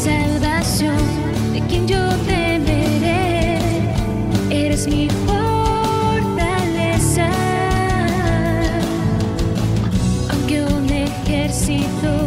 salvación, de quien yo temeré, eres mi fortaleza. Aunque un ejército